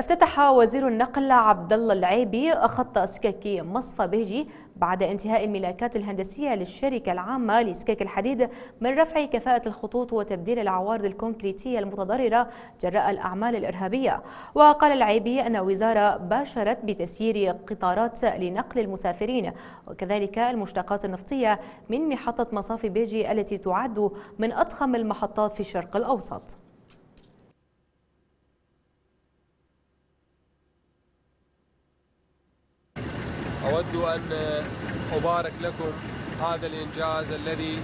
افتتح وزير النقل عبد الله العيبي خط سكك مصفى بهجي بعد انتهاء الملاكات الهندسية للشركة العامة لسكك الحديد من رفع كفاءة الخطوط وتبديل العوارض الكونكريتية المتضررة جراء الأعمال الإرهابية. وقال العيبي أن الوزارة باشرت بتسيير قطارات لنقل المسافرين وكذلك المشتقات النفطية من محطة مصافي بيجي التي تعد من أضخم المحطات في الشرق الأوسط. أود أن أبارك لكم هذا الإنجاز الذي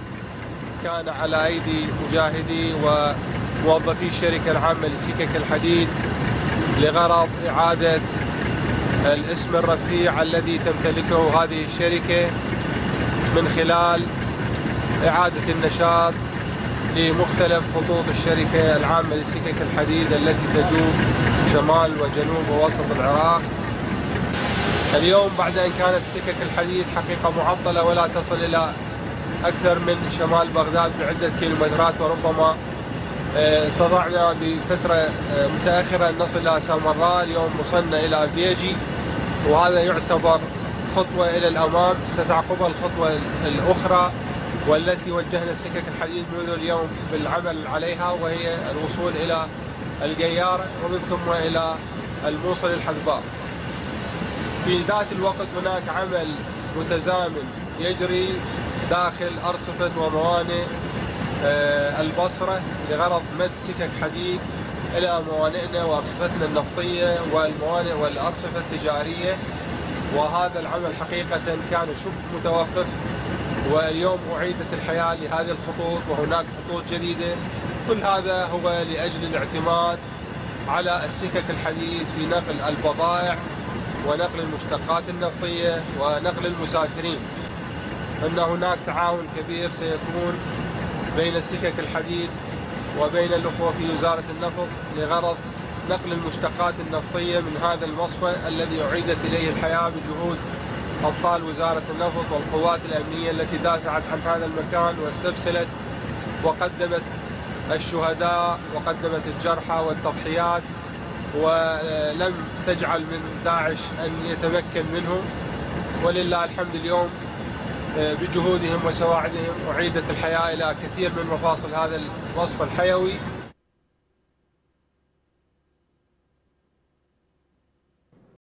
كان على أيدي مجاهدي وموظفي الشركة العامة لسكك الحديد لغرض إعادة الاسم الرفيع الذي تمتلكه هذه الشركة من خلال إعادة النشاط لمختلف خطوط الشركة العامة لسكك الحديد التي تجوب شمال وجنوب ووسط العراق. اليوم بعد أن كانت سكك الحديد حقيقة معطلة ولا تصل إلى أكثر من شمال بغداد بعدة كيلومترات وربما آه، استطعنا بفترة آه، متأخرة أن نصل إلى سامراء اليوم وصلنا إلى بيجي وهذا يعتبر خطوة إلى الأمام ستعقبها الخطوة الأخرى والتي وجهنا سكك الحديد منذ اليوم بالعمل عليها وهي الوصول إلى القيارة ومن ثم إلى الموصل الحذباء في ذات الوقت هناك عمل متزامن يجري داخل أرصفة وموانئ آه، البصرة لغرض مد سكك حديد إلى موانئنا وأرصفتنا النفطية والموانئ والأرصفة التجارية. وهذا العمل حقيقة كان شبه متوقف واليوم أعيدت الحياة لهذه الخطوط وهناك خطوط جديدة. كل هذا هو لأجل الاعتماد على السكك الحديد في نقل البضائع ونقل المشتقات النفطية ونقل المسافرين. أن هناك تعاون كبير سيكون بين السكك الحديد وبين الأخوة في وزارة النفط لغرض نقل المشتقات النفطية من هذا المصفى الذي أعيدت إليه الحياة بجهود أبطال وزارة النفط والقوات الأمنية التي دافعت عن هذا المكان واستبسلت وقدمت الشهداء وقدمت الجرحى والتضحيات ولم تجعل من داعش أن يتمكن منه. ولله الحمد اليوم آه، بجهودهم وسواعدهم أعيدت الحياة إلى كثير من مفاصل هذا الوصف الحيوي.